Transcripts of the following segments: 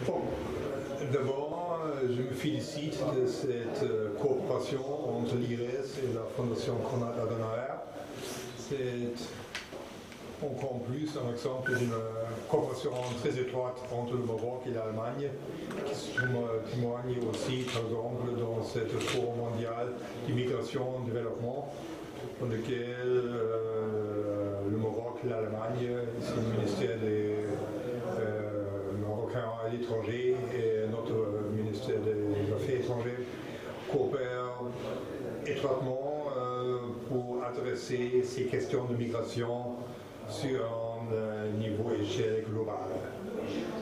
Bon, d'abord, je me félicite de cette euh, coopération entre l'IRES et la Fondation Konrad Adenauer. C'est encore plus un exemple d'une coopération très étroite entre le Maroc et l'Allemagne, qui témoigne aussi, par exemple, dans cette forum mondial d'immigration et développement, dans lequel euh, le Maroc, l'Allemagne, le ministère des euh, l'étranger et notre ministère des Affaires étrangères coopèrent étroitement euh, pour adresser ces questions de migration sur un niveau échelle globale.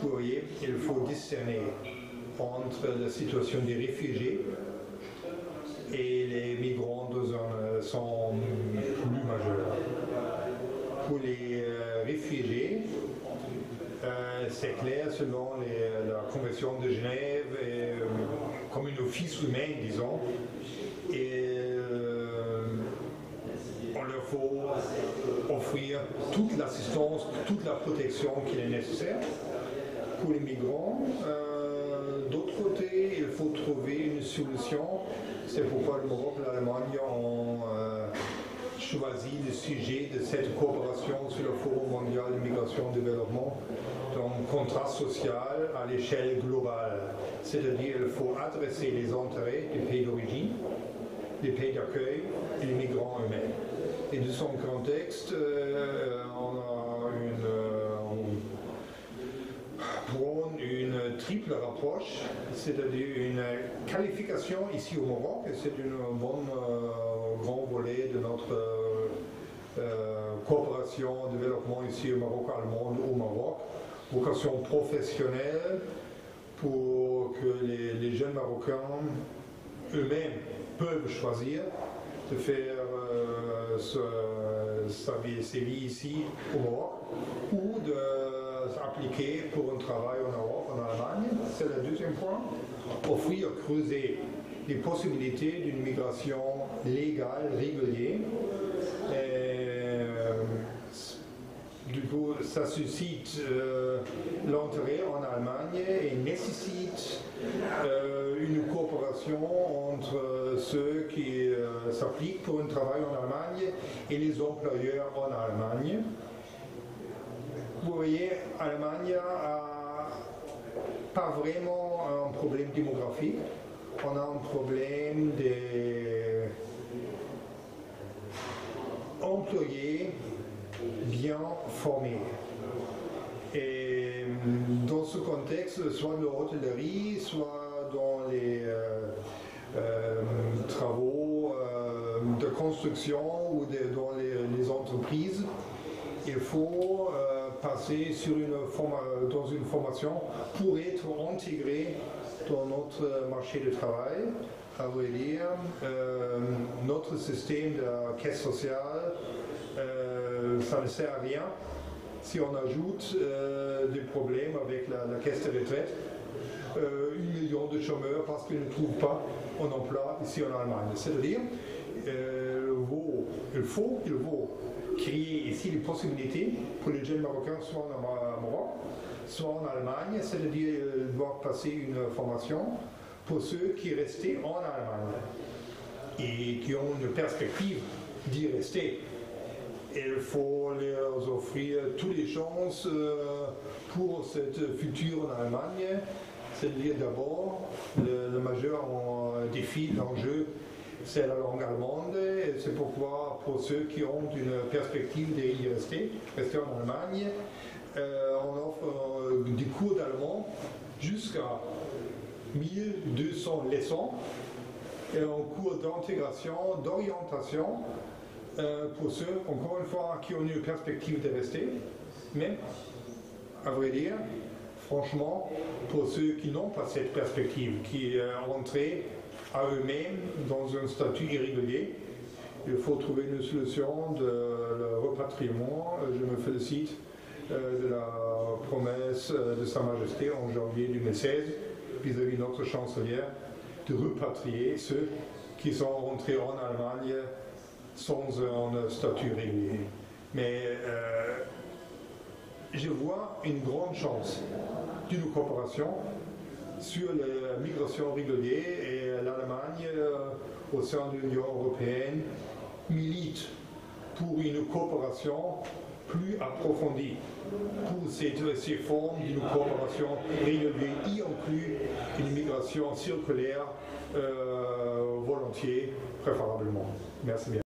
Vous voyez, il faut discerner entre la situation des réfugiés et les migrants dans un sont plus majeurs. Pour les euh, réfugiés, euh, c'est clair, selon la Convention de Genève, euh, comme une office humain, disons, et on leur faut offrir toute l'assistance, toute la protection qui est nécessaire. Pour les migrants, d'autre côté, il faut trouver une solution. C'est pourquoi le Maroc et l'Allemagne ont choisi le sujet de cette coopération sur le Forum mondial d'immigration et développement contrat social à l'échelle globale. C'est-à-dire qu'il faut adresser les intérêts des pays d'origine, des pays d'accueil et les migrants eux-mêmes. Et de son contexte, euh, on a une, prône une triple approche, c'est-à-dire une qualification ici au Maroc, et c'est un bon euh, grand volet de notre euh, coopération, développement ici au Maroc, allemand, au Maroc, vocation professionnelle pour que les, jeunes Marocains eux-mêmes peuvent choisir de faire euh, sa vie, ici au Maroc ou de s'appliquer pour un travail en Europe, en Allemagne. C'est le deuxième point. Offrir, creuser les possibilités d'une migration légale, régulière. Du coup, ça suscite euh, l'entrée en Allemagne et nécessite euh, une coopération entre ceux qui euh, s'appliquent pour un travail en Allemagne et les employeurs en Allemagne. Vous voyez, Allemagne a pas vraiment un problème démographique, on a un problème des employés bien formés. Et dans soit dans l'hôtellerie, soit dans les euh, euh, travaux euh, de construction ou dans les, entreprises, il faut passer sur une dans une formation pour être intégré dans notre marché de travail. À vrai dire, notre système de caisse sociale ça ne sert à rien si on ajoute euh, des problèmes avec la, caisse de retraite. Euh, un million de chômeurs parce qu'ils ne trouvent pas un emploi ici en Allemagne. C'est-à-dire, il faut, il faut créer ici des possibilités pour les jeunes Marocains, soit en Maroc, soit en Allemagne, c'est-à-dire qu'ils doivent passer une formation pour ceux qui restent en Allemagne et qui ont une perspective d'y rester il faut leur offrir toutes les chances euh, pour cette future en Allemagne. C'est-à-dire d'abord, le, majeur défi, l'enjeu, c'est la langue allemande. C'est pourquoi, pour ceux qui ont une perspective d'y rester, rester en Allemagne, euh, on offre euh, des cours d'allemand jusqu'à 1200 leçons et un cours d'intégration, d'orientation euh, pour ceux, encore une fois, qui ont une perspective de rester, mais, à vrai dire, franchement, pour ceux qui n'ont pas cette perspective, qui euh, entrés à eux-mêmes dans un statut irrégulier, il faut trouver une solution de repatriement. Je me félicite euh, de la promesse de Sa Majesté en janvier 2016 vis-à-vis de notre chancelière de repatrier ceux qui sont rentrés en Allemagne sans un statut régulier. Mais euh, je vois une grande chance d'une coopération sur la migration régulière et l'Allemagne, euh, au sein de l'Union européenne, milite pour une coopération plus approfondie pour ces, formes d'une coopération régulière, y inclut une migration circulaire euh, volontiers, préférablement. Merci bien.